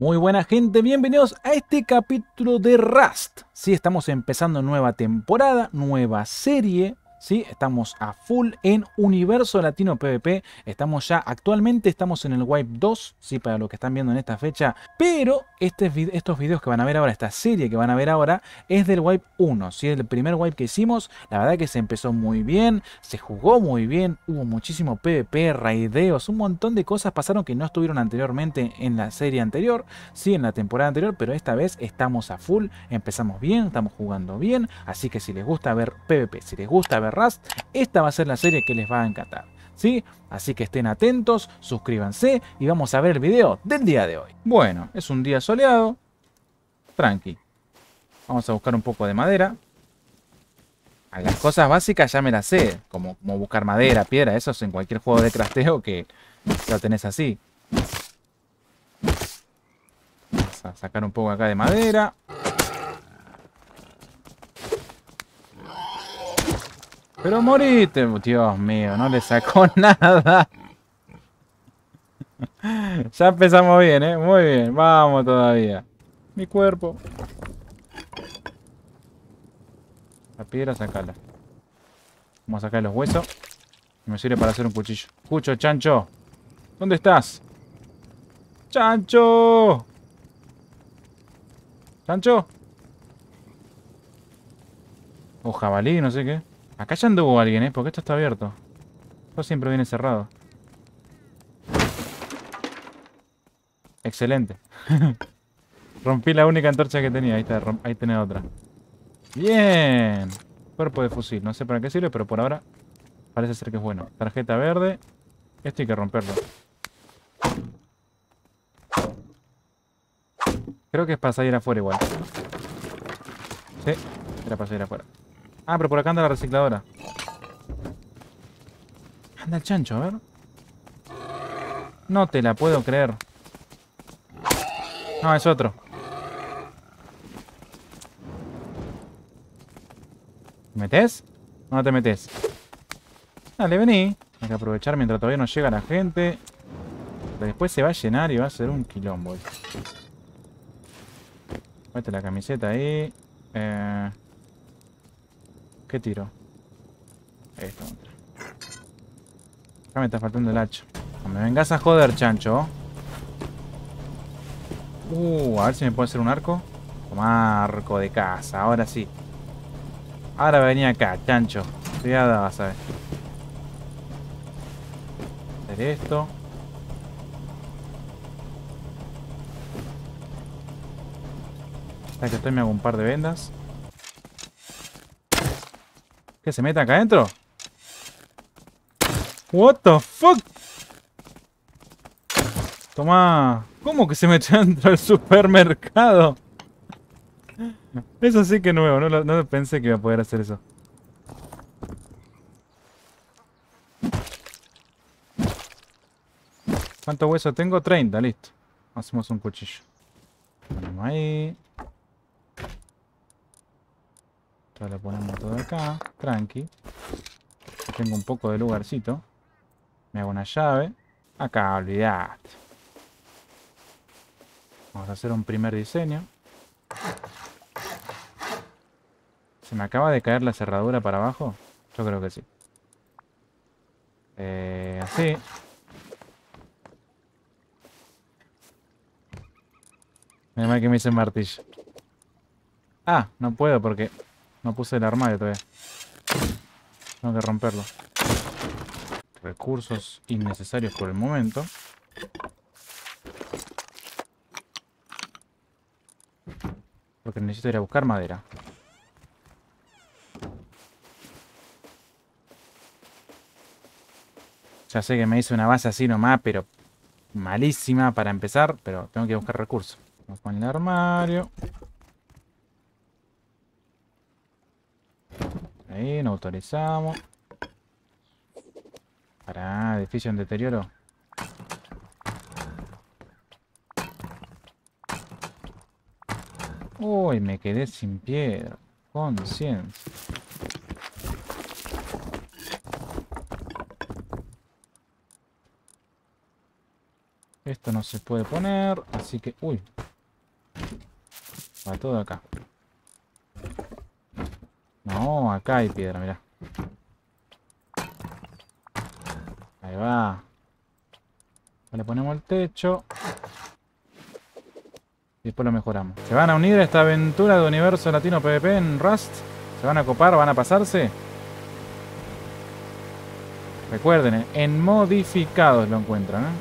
Muy buena gente, bienvenidos a este capítulo de Rust. Sí, estamos empezando nueva temporada, nueva serie, ¿sí? Estamos a full en Universo Latino PvP. Estamos ya, actualmente estamos en el Wipe 2, ¿sí? Para lo que están viendo en esta fecha. Pero este, estos videos que van a ver ahora, esta serie que van a ver ahora, es del Wipe 1, ¿sí? El primer Wipe que hicimos, la verdad que se empezó muy bien, se jugó muy bien, hubo muchísimo PvP, raideos, un montón de cosas pasaron que no estuvieron anteriormente en la serie anterior, sí, en la temporada anterior, pero esta vez estamos a full, empezamos bien, estamos jugando bien, así que si les gusta ver PvP, si les gusta ver Rust, esta va a ser la serie que les va a encantar. ¿Sí? Así que estén atentos, suscríbanse y vamos a ver el video del día de hoy. Bueno, es un día soleado. Tranqui. Vamos a buscar un poco de madera. Las cosas básicas ya me las sé. Como, como buscar madera, piedra. Eso es en cualquier juego de crafteo que lo tenés así. Vamos a sacar un poco acá de madera. Pero morite, Dios mío, no le sacó nada. ya empezamos bien, ¿eh? Muy bien, vamos todavía. Mi cuerpo. La piedra, sacala. Vamos a sacar los huesos. Me sirve para hacer un cuchillo. Escucho, chancho. ¿Dónde estás? ¡Chancho! ¿Chancho? O jabalí, no sé qué. Acá ya anduvo alguien, ¿eh? Porque esto está abierto. Esto siempre viene cerrado. Excelente. Rompí la única antorcha que tenía. Ahí está, ahí tenés otra. Bien. Cuerpo de fusil. No sé para qué sirve, pero por ahora parece ser que es bueno. Tarjeta verde. Esto hay que romperlo. Creo que es para salir afuera igual. Sí, era para salir afuera. Ah, pero por acá anda la recicladora. Anda el chancho, a ver. No te la puedo creer. No, es otro. ¿Te metes? No te metes. Dale, vení. Hay que aprovechar mientras todavía no llega la gente. Después se va a llenar y va a ser un quilombo. Mete la camiseta ahí. Eh... ¿Qué tiro? Esto. Acá me está faltando el hacha. No me vengas a joder, chancho. Uh, a ver si me puede hacer un arco. Toma arco de casa, ahora sí. Ahora venía acá, chancho. Cuidado, vas a ver. Hacer esto. Hasta que estoy me hago un par de vendas. ¿Que se meta acá adentro? What the fuck? Toma. ¿Cómo que se metió dentro del supermercado? Eso sí que nuevo, no, no pensé que iba a poder hacer eso. ¿Cuántos huesos tengo? 30, listo. Hacemos un cuchillo. Ahí. Esto lo ponemos todo acá, tranqui. Tengo un poco de lugarcito. Me hago una llave. Acá, olvidate. Vamos a hacer un primer diseño. ¿Se me acaba de caer la cerradura para abajo? Yo creo que sí. Eh, así. Mira mal que me hice martillo. Ah, no puedo porque no puse el armario todavía. Tengo que romperlo. Recursos innecesarios por el momento. Porque necesito ir a buscar madera. Ya sé que me hice una base así nomás, pero malísima para empezar, pero tengo que buscar recursos. Vamos con el armario. Ahí, no autorizamos. Para edificio en deterioro. Uy, me quedé sin piedra. Conciencia. Esto no se puede poner, así que... Uy. Va todo acá. No, acá hay piedra, mirá. Ahí va. Le ponemos el techo. Y después lo mejoramos. ¿Se van a unir a esta aventura de universo latino PvP en Rust? ¿Se van a copar? ¿Van a pasarse? Recuerden, en modificados lo encuentran, ¿eh?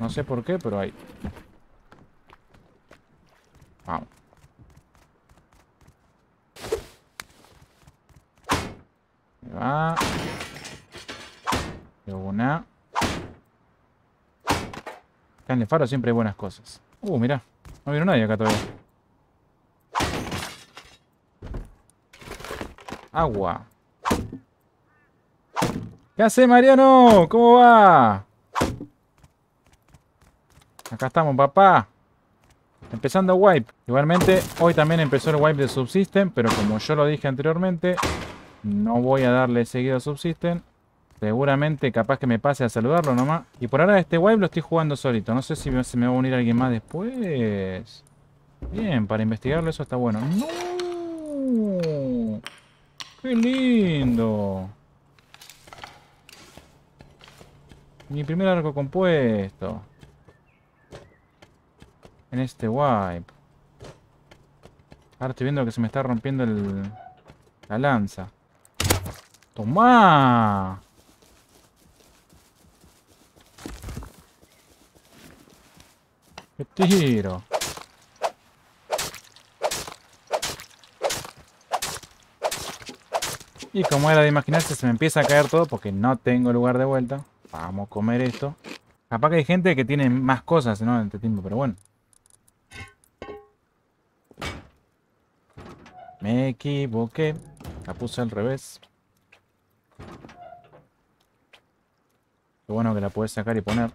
No sé por qué, pero hay. De una. Acá en el faro siempre hay buenas cosas. Uh, mirá. No vino nadie acá todavía. Agua. ¿Qué hace Mariano? ¿Cómo va? Acá estamos, papá. Empezando wipe. Igualmente, hoy también empezó el wipe de Subsystem, pero como yo lo dije anteriormente, no voy a darle seguido a Subsystem. Seguramente capaz que me pase a saludarlo nomás. Y por ahora este wipe lo estoy jugando solito. No sé si se me va a unir alguien más después. Bien, para investigarlo eso está bueno. ¡No! ¡Qué lindo! Mi primer arco compuesto en este wipe. Ahora estoy viendo que se me está rompiendo el, la lanza. ¡Toma! ¡Qué tiro! Y como era de imaginarse, se me empieza a caer todo porque no tengo lugar de vuelta. Vamos a comer esto. Capaz que hay gente que tiene más cosas, ¿no? En este tiempo, pero bueno. Me equivoqué. La puse al revés. Qué bueno que la puedes sacar y poner.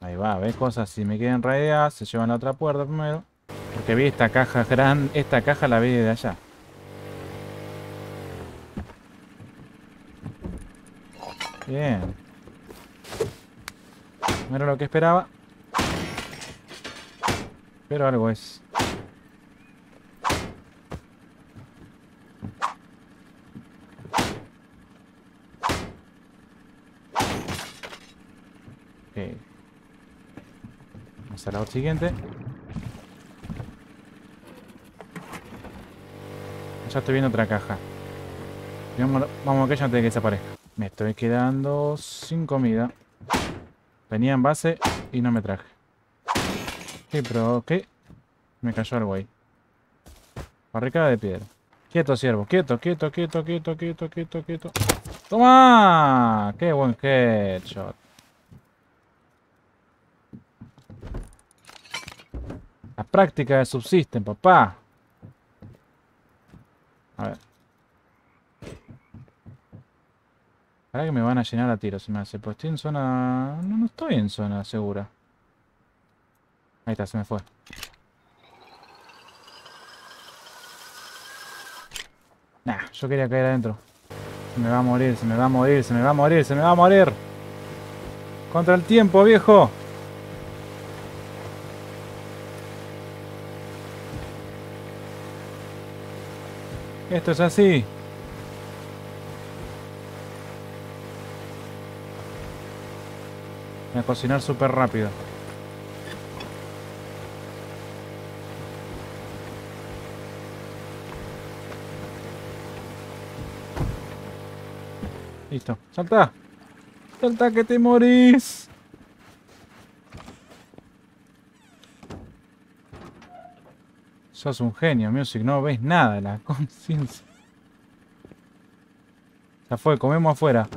Ahí va, ¿ves cosas? Si me quedan rayadas, se llevan la otra puerta primero. Porque vi esta caja grande. Esta caja la vi de allá. Bien. No lo que esperaba. Pero algo es. A la siguiente. Ya estoy viendo otra caja. Vamos, vamos a que ya antes de que desaparezca. Me estoy quedando sin comida. Venía en base y no me traje. Sí, pero ¿qué? Me cayó algo ahí. Barricada de piedra. Quieto, siervo. Quieto, quieto, quieto, quieto, quieto, quieto, quieto. ¡Toma! ¡Qué buen headshot! La práctica de subsisten, papá. A ver. Ahora que me van a llenar a tiros, se me hace. Pues estoy en zona... No, no estoy en zona segura. Ahí está, se me fue. Nah, yo quería caer adentro. Se me va a morir, se me va a morir, se me va a morir, se me va a morir. Contra el tiempo, viejo. Esto es así. Voy a cocinar súper rápido. Listo. ¡Salta! ¡Salta que te morís! Sos un genio, Music. No ves nada la conciencia. Ya fue, comemos afuera.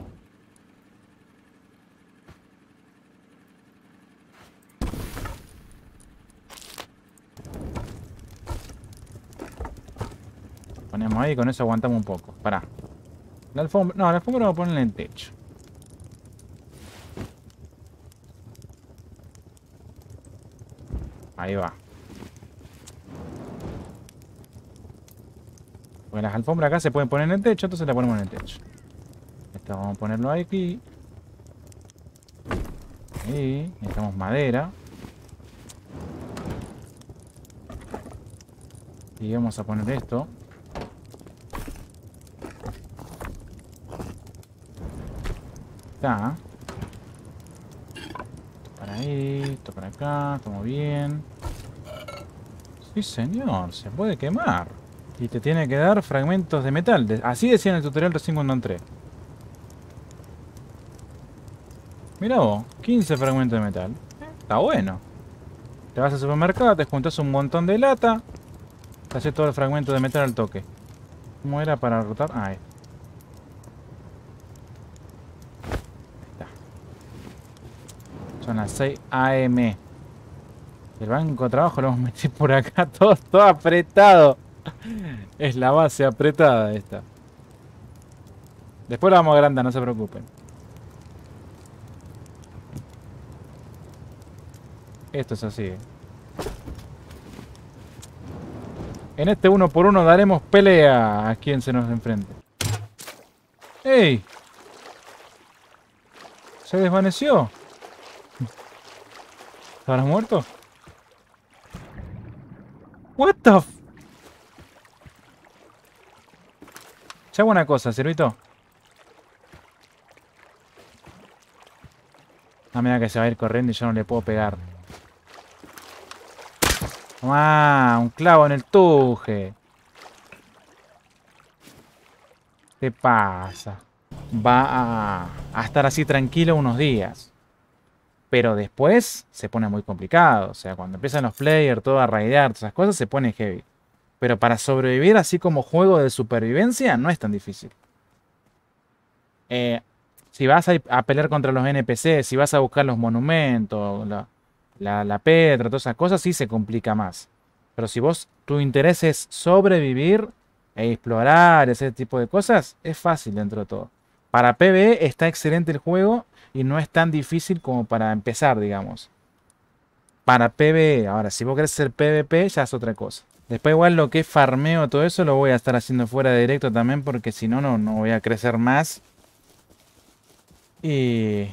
Ponemos ahí, con eso aguantamos un poco. Pará. La alfombra... No, la alfombra voy a poner en el techo. Ahí va. Porque las alfombras acá se pueden poner en el techo, entonces la ponemos en el techo. Esto vamos a ponerlo aquí. Ahí, necesitamos madera. Y vamos a poner esto. Está. Para ahí, esto para acá, estamos bien. Sí, señor, se puede quemar. Y te tiene que dar fragmentos de metal. Así decía en el tutorial recién cuando entré. Mira vos, 15 fragmentos de metal. Está bueno. Te vas al supermercado, te juntas un montón de lata. Te haces todo el fragmento de metal al toque. ¿Cómo era para rotar? Ah, ahí. está. Son las 6 AM. El banco de trabajo lo vamos a meter por acá, todo, todo apretado. Es la base apretada esta. Después la vamos a agrandar, no se preocupen. Esto es así. ¿eh? En este uno por uno daremos pelea a quien se nos enfrente. ¡Ey! ¿Se desvaneció? ¿Estarás muerto? What the Hago una cosa, Cervito. Ah, mira que se va a ir corriendo y yo no le puedo pegar. Ah, un clavo en el tuje. ¿Qué pasa? Va a, estar así tranquilo unos días. Pero después se pone muy complicado. O sea, cuando empiezan los players, todo a raidear, todas esas cosas, se pone heavy. Pero para sobrevivir así como juego de supervivencia, no es tan difícil. Eh, si vas a, pelear contra los NPC, si vas a buscar los monumentos, la, la, la Petra, todas esas cosas, sí se complica más. Pero si vos, tu interés es sobrevivir e explorar ese tipo de cosas, es fácil dentro de todo. Para PvE está excelente el juego y no es tan difícil como para empezar, digamos. Para PvE, ahora si vos querés ser PvP ya es otra cosa. Después igual lo que farmeo, todo eso lo voy a estar haciendo fuera de directo también porque si no, no voy a crecer más. Y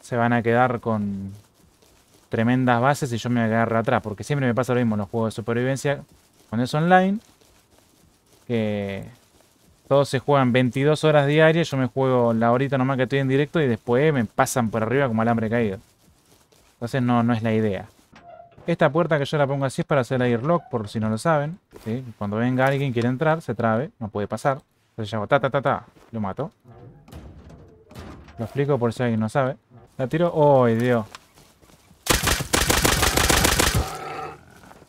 se van a quedar con, tremendas bases y yo me agarro atrás. Porque siempre me pasa lo mismo en los juegos de supervivencia cuando es online. Que todos se juegan 22 horas diarias. Yo me juego la horita nomás que estoy en directo y después me pasan por arriba como alambre caído. Entonces no, no es la idea. Esta puerta que yo la pongo así es para hacer airlock, por si no lo saben. Cuando venga alguien quiere entrar, se trabe, no puede pasar. Entonces yo hago ta ta ta ta, lo mato. Lo explico por si alguien no sabe. La tiro. ¡Oh, Dios!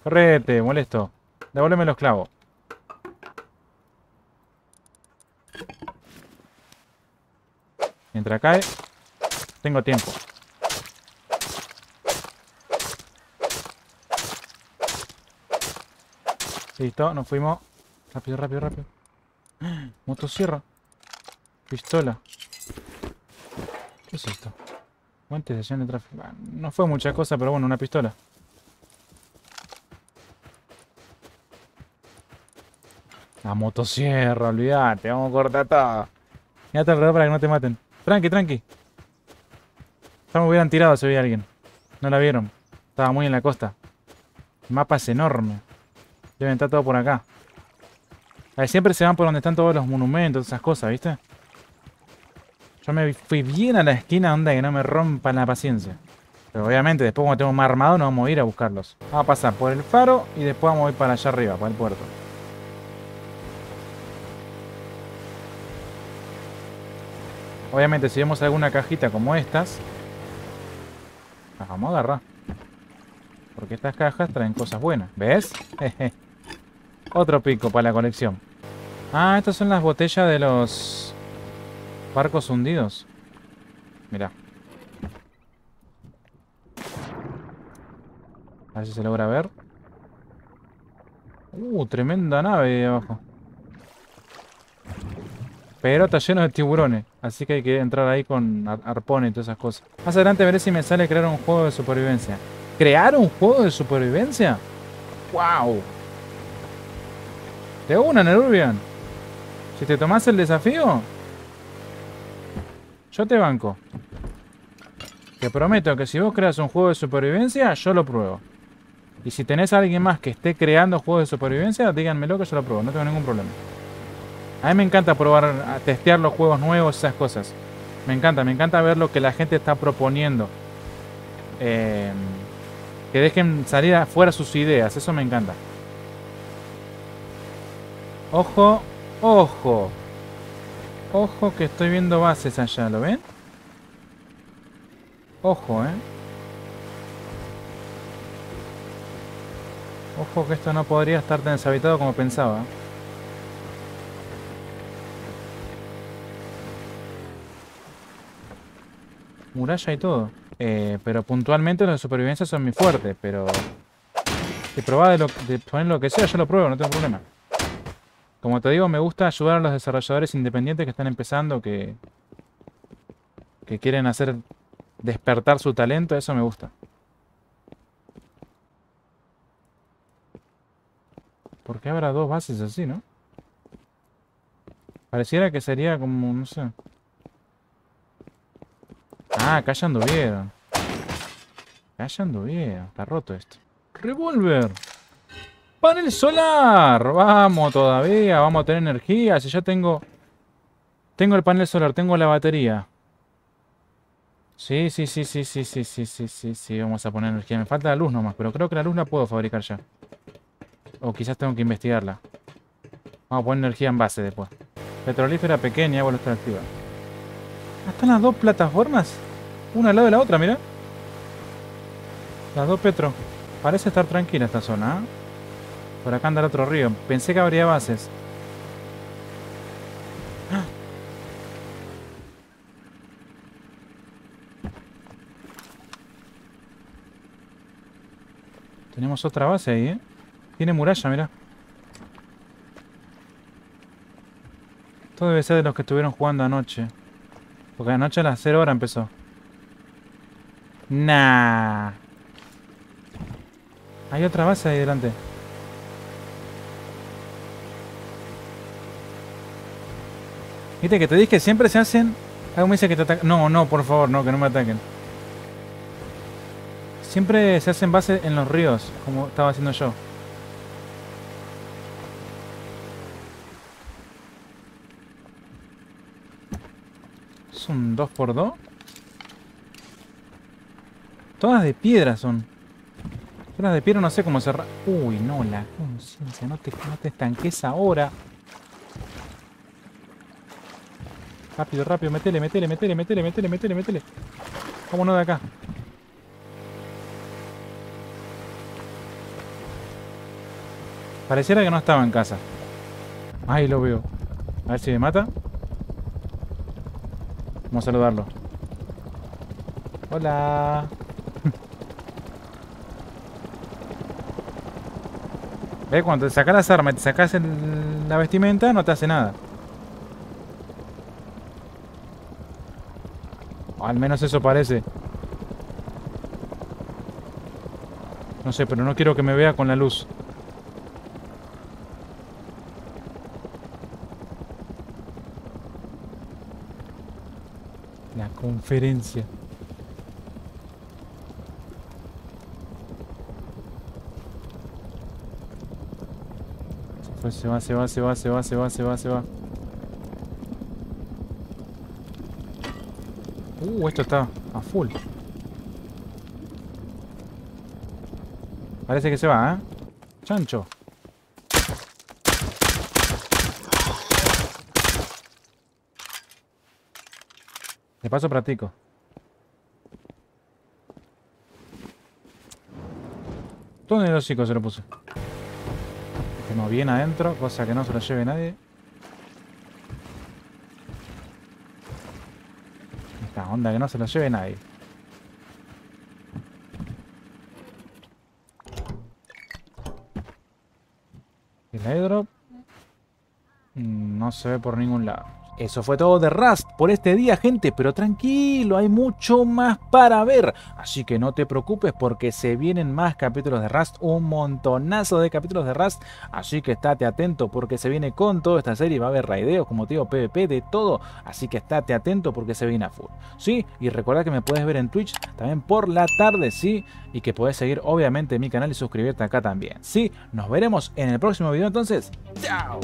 Correte, molesto. Devuélveme los clavos. Mientras cae, tengo tiempo. Listo, nos fuimos. Rápido, rápido, rápido. Motosierra. Pistola. ¿Qué es esto? Guantes de de tráfico. No fue mucha cosa, pero bueno, una pistola. La motosierra, olvídate, vamos a cortar todo. Mírate alrededor para que no te maten. Tranqui, tranqui. Ya me hubieran tirado si había alguien. No la vieron. Estaba muy en la costa. El mapa es enorme. Deben estar todo por acá. siempre se van por donde están todos los monumentos, esas cosas, ¿viste? Yo me fui bien a la esquina donde que no me rompan la paciencia. Pero obviamente después cuando tengo más armado no vamos a ir a buscarlos. Vamos a pasar por el faro y después vamos a ir para allá arriba, para el puerto. Obviamente si vemos alguna cajita como estas, las vamos a agarrar. Porque estas cajas traen cosas buenas. ¿Ves? Otro pico para la colección. Ah, estas son las botellas de los barcos hundidos. Mira. A ver si se logra ver. Uh, tremenda nave ahí abajo. Pero está lleno de tiburones. Así que hay que entrar ahí con arpones y todas esas cosas. Más adelante veré si me sale crear un juego de supervivencia. ¿Crear un juego de supervivencia? ¡Wow! De una, Nerubian. Si te tomas el desafío, yo te banco. Te prometo que si vos creas un juego de supervivencia, yo lo pruebo. Y si tenés a alguien más que esté creando juegos de supervivencia, díganmelo que yo lo pruebo, no tengo ningún problema. A mí me encanta probar, a testear los juegos nuevos, esas cosas. Me encanta, me encanta ver lo que la gente está proponiendo. Eh, que dejen salir afuera sus ideas, eso me encanta. Ojo, ojo. Ojo que estoy viendo bases allá, ¿lo ven? Ojo, ¿eh? Ojo que esto no podría estar tan deshabitado como pensaba. Muralla y todo. Eh, pero puntualmente los de supervivencia son muy fuertes, pero... Si probás de, de poner lo que sea, yo lo pruebo, no tengo problema. Como te digo, me gusta ayudar a los desarrolladores independientes que están empezando, que, que quieren hacer despertar su talento, eso me gusta. ¿Por qué habrá dos bases así, no? Pareciera que sería como, no sé. Ah, acá ya anduvieron. Acá. Está roto esto. ¡Revolver! ¡Panel solar! Vamos todavía, vamos a tener energía. Si ya tengo... Tengo el panel solar, tengo la batería. Sí, sí, sí, sí, sí, sí, sí, sí, sí, sí, vamos a poner energía. Me falta la luz nomás, pero creo que la luz la puedo fabricar ya. O quizás tengo que investigarla. Vamos a poner energía en base después. Petrolífera pequeña, bueno, está activa. Ah, están las dos plataformas. Una al lado de la otra, mira. Las dos petro. Parece estar tranquila esta zona, ¿eh? Por acá anda el otro río. Pensé que habría bases. Tenemos otra base ahí, ¿eh? Tiene muralla, mira. Esto debe ser de los que estuvieron jugando anoche. Porque anoche a las 0 horas empezó. Nah. Hay otra base ahí delante. Viste que te dije siempre se hacen... Algo me dice que te atacan... No, no, por favor, no, que no me ataquen. Siempre se hacen base en los ríos, como estaba haciendo yo. ¿Es un 2x2? Todas de piedra son. Todas de piedra no sé cómo cerrar. Uy, no, la conciencia. No te, no te estanques ahora. Rápido, rápido, metele, metele, metele, metele, metele, metele, metele. Vámonos de acá. Pareciera que no estaba en casa. Ahí lo veo. A ver si me mata. Vamos a saludarlo. Hola. ¿Ves? Cuando te sacas las armas y te sacas la vestimenta, no te hace nada. Al menos eso parece. No sé, pero no quiero que me vea con la luz. La conferencia. Se va, se va, se va, se va, se va, se va, se va. Uh, esto está a full. Parece que se va, ¿eh? Chancho. De paso practico. Todo en el hocico se lo puse. Estamos bien adentro, cosa que no se lo lleve nadie. Que no se lo lleve nadie. El airdrop mm, no se ve por ningún lado. Eso fue todo de Rust por este día, gente, pero tranquilo, hay mucho más para ver. Así que no te preocupes porque se vienen más capítulos de Rust, un montonazo de capítulos de Rust. Así que estate atento porque se viene con toda esta serie, va a haber raideos, como te digo, PvP, de todo. Así que estate atento porque se viene a full. Sí, y recuerda que me puedes ver en Twitch también por la tarde, sí, y que puedes seguir obviamente mi canal y suscribirte acá también. Sí, nos veremos en el próximo video entonces. ¡Chao!